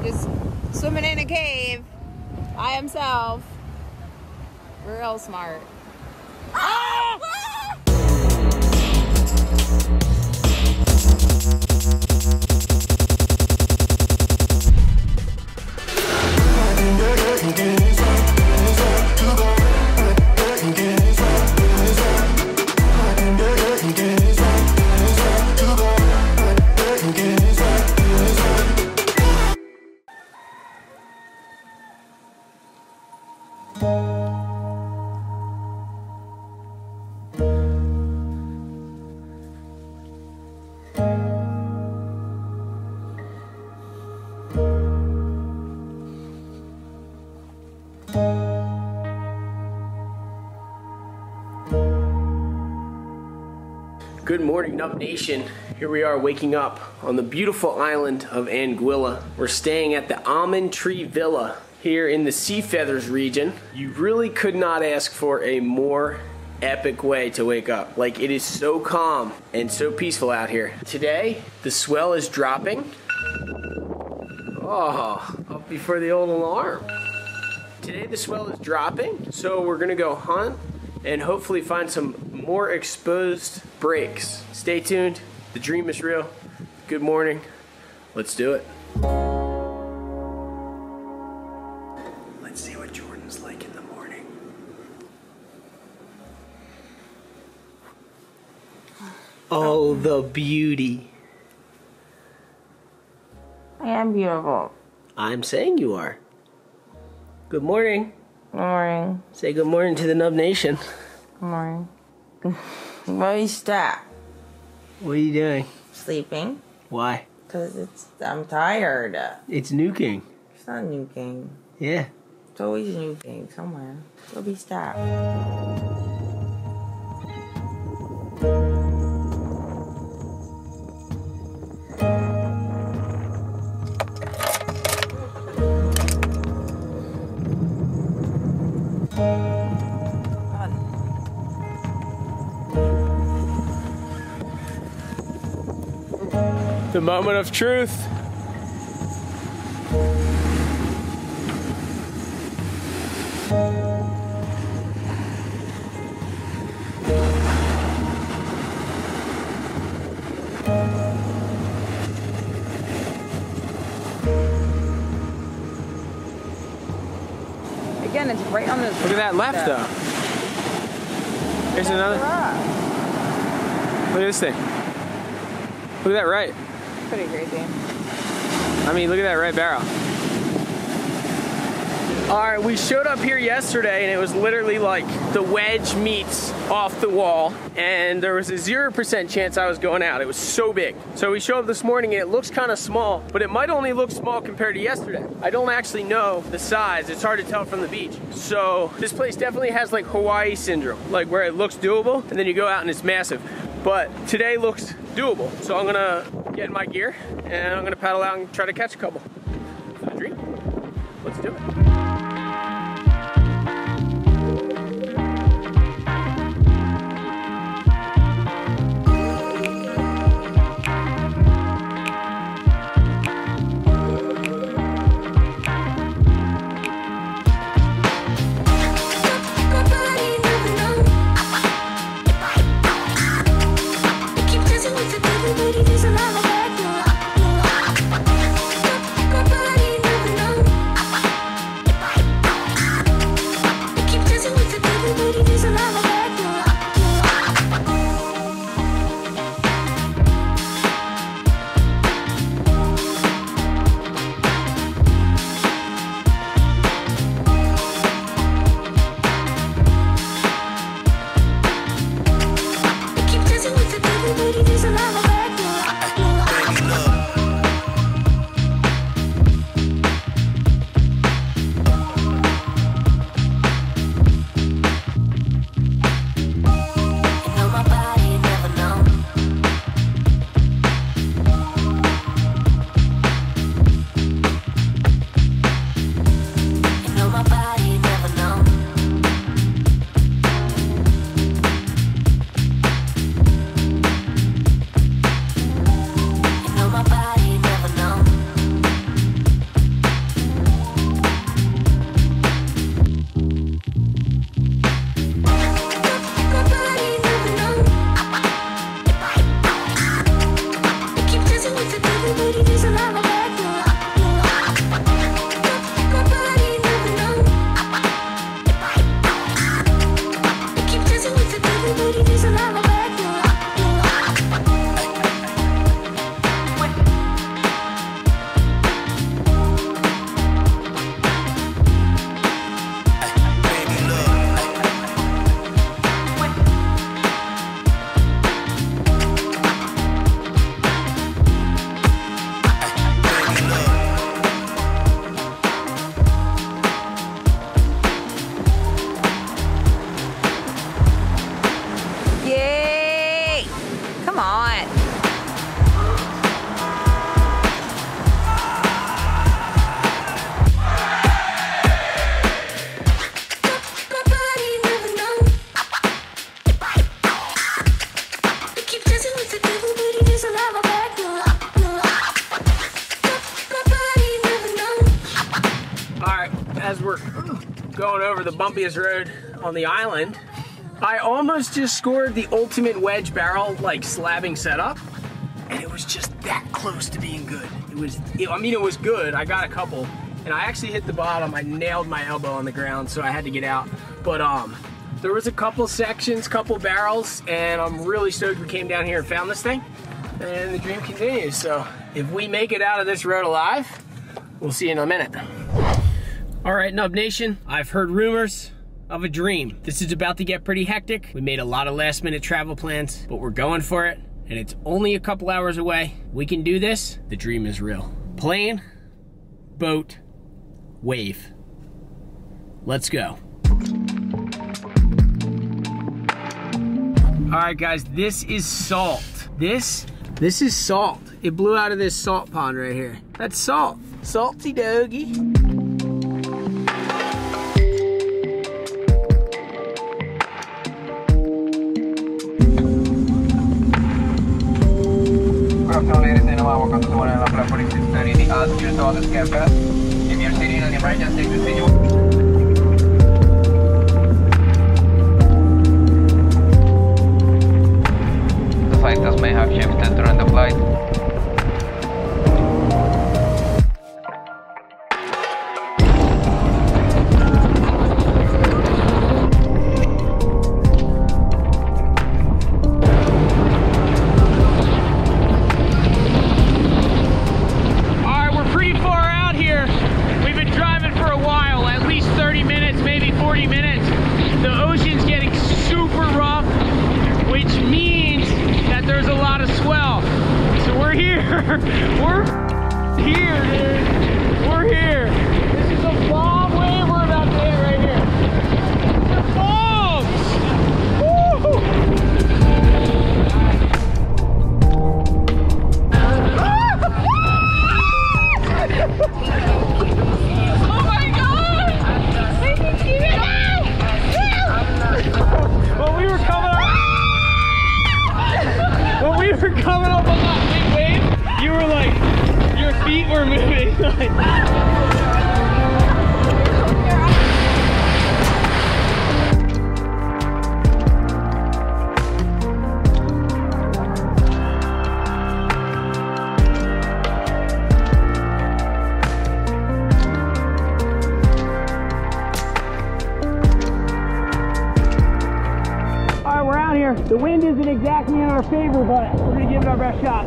just swimming in a cave by himself. Real smart. Ah! Good morning, Nub Nation. Here we are waking up on the beautiful island of Anguilla. We're staying at the Almond Tree Villa here in the Sea Feathers region. You really could not ask for a more epic way to wake up. Like, it is so calm and so peaceful out here. Today, the swell is dropping. Oh, up before the old alarm. Today, the swell is dropping, so we're gonna go hunt and hopefully find some more exposed breaks. Stay tuned. The dream is real. Good morning. Let's do it. Let's see what Jordan's like in the morning. Oh, the beauty. I am beautiful. I'm saying you are. Good morning. Good morning. Say good morning to the Nub Nation. Good morning. Why you stop? What are you doing? Sleeping? Why? Cause it's I'm tired. It's nuking. It's not new king. Yeah. It's always new king somewhere. So be stop. The moment of truth. Again, it's right on the. Look at that left though. Here's another. Look at this thing. Look at that right. Pretty crazy. I mean, look at that red barrel. All right, we showed up here yesterday and it was literally like the wedge meets off the wall and there was a 0% chance I was going out. It was so big. So we show up this morning and it looks kind of small, but it might only look small compared to yesterday. I don't actually know the size. It's hard to tell from the beach. So this place definitely has like Hawaii syndrome, like where it looks doable and then you go out and it's massive. But today looks doable. So I'm gonna get in my gear and I'm gonna paddle out and try to catch a couple. For the dream. Let's do it. Road on the island. I almost just scored the ultimate wedge barrel like slabbing setup and it was just that close to being good. It was, it, I mean, it was good. I got a couple and I actually hit the bottom. I nailed my elbow on the ground, so I had to get out. But um, there was a couple sections, couple barrels, and I'm really stoked we came down here and found this thing. And the dream continues. So if we make it out of this road alive, we'll see you in a minute. All right, Nub Nation, I've heard rumors of a dream. This is about to get pretty hectic. We made a lot of last minute travel plans, but we're going for it. And it's only a couple hours away. We can do this. The dream is real. Plane, boat, wave. Let's go. All right, guys, this is salt. This, this is salt. It blew out of this salt pond right here. That's salt. Salty doggy. To the campus. If you're sitting in an emergency situation, the fighters may have shifted during the flight. We're here. Dude. We're here. This is a bomb wave we're about to hit right here. The bombs! Oh my god! I can see it When we were coming up, when we were coming up on that you were like, your feet were moving. All right, we're out here. The wind isn't exactly in our favor, but we're gonna give it our best shot.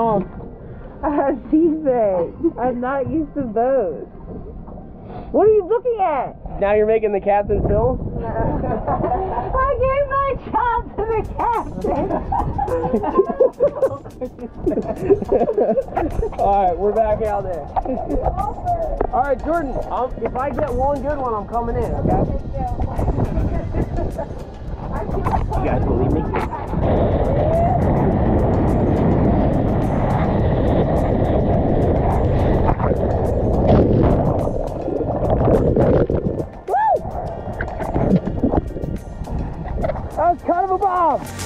Wrong? I have seabed. I'm not used to those. What are you looking at? Now you're making the captain film? I gave my job to the captain. All right, we're back out there. All right, Jordan, um, if I get one good one, I'm coming in, okay? You guys believe me? Kind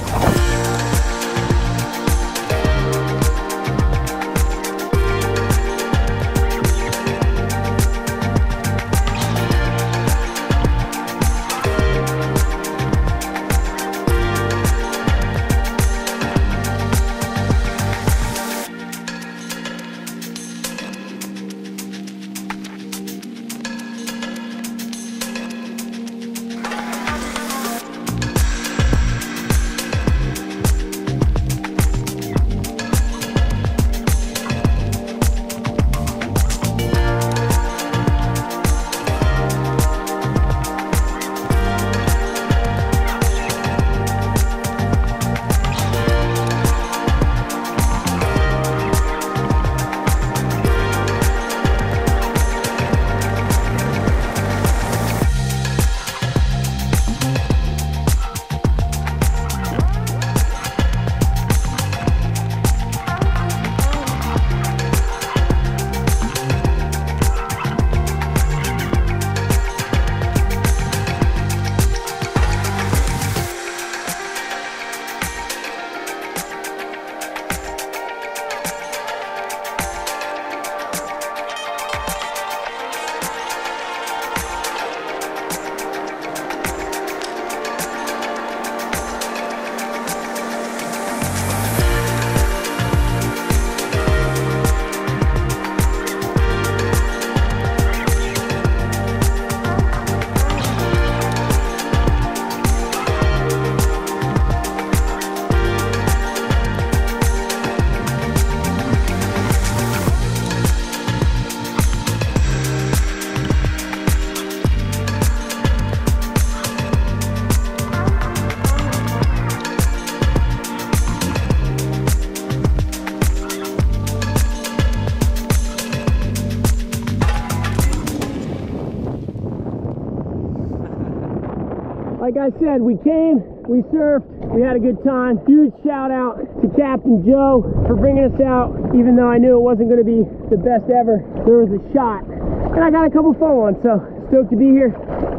I said, we came, we surfed, we had a good time. Huge shout out to Captain Joe for bringing us out, even though I knew it wasn't going to be the best ever. There was a shot, and I got a couple fun ones, so stoked to be here.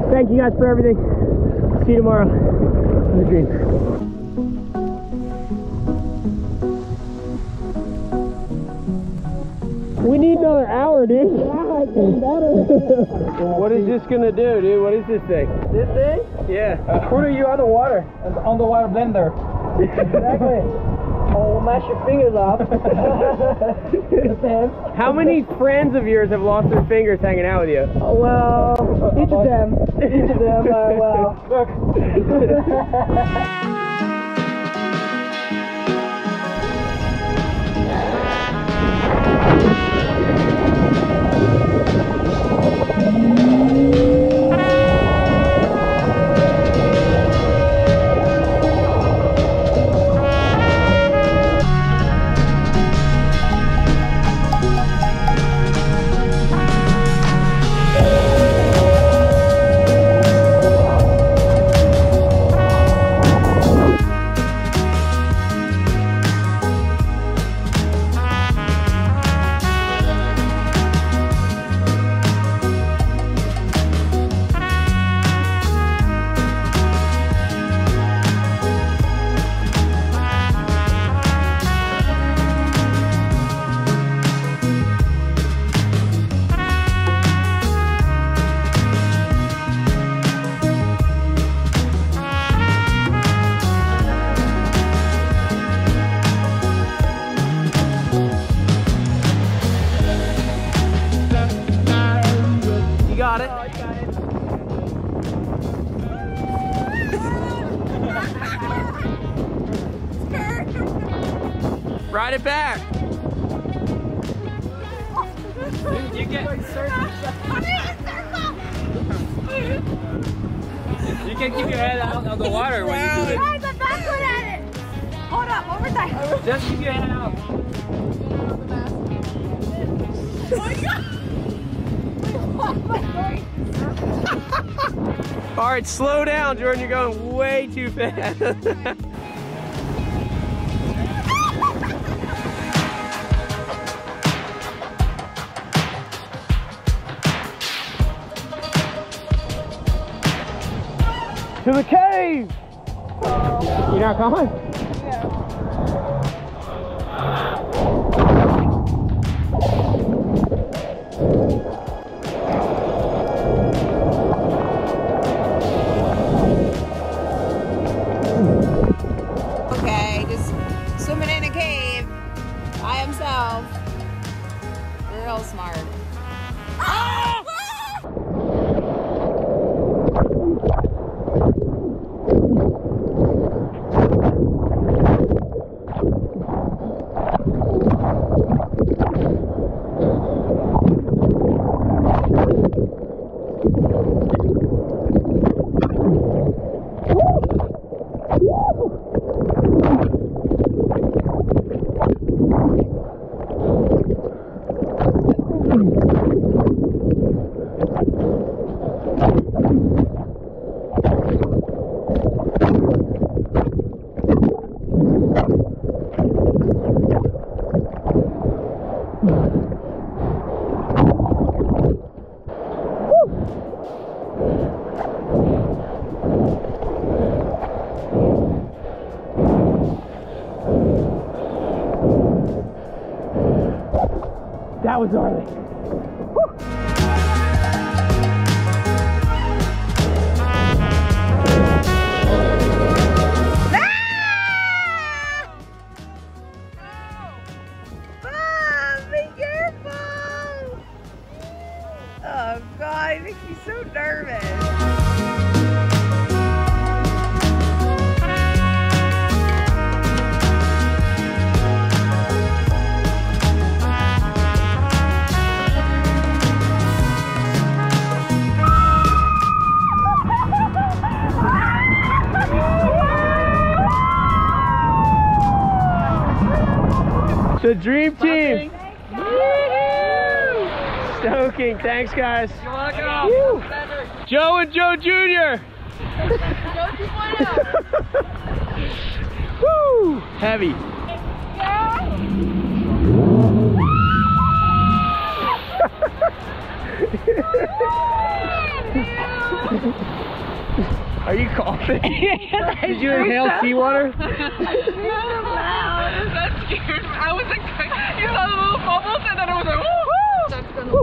Thank you guys for everything. See you tomorrow on the dream. We need another hour, dude. Yeah, it's better. what is this gonna do, dude? What is this thing? This thing? Yeah. Put you on the water, on the water blender. exactly. Oh, mash your fingers off. How many friends of yours have lost their fingers hanging out with you? well, each of them, each of them, uh, well, look. Got it. Ride it back. You get. You can keep your head out of the water when you do it. Guys, I'm not good at it. Hold up, one more time. Just keep your head out. Oh All right, slow down, Jordan. You're going way too fast. to the cave. You're not coming? Real smart. That The dream team. Stoking. Thanks, guys. You're welcome. Joe and Joe Jr. Woo! Heavy. Are you coughing? Did you inhale seawater? That scared me. I was expecting, you saw the little bubbles and then it was like, woohoo! That's gonna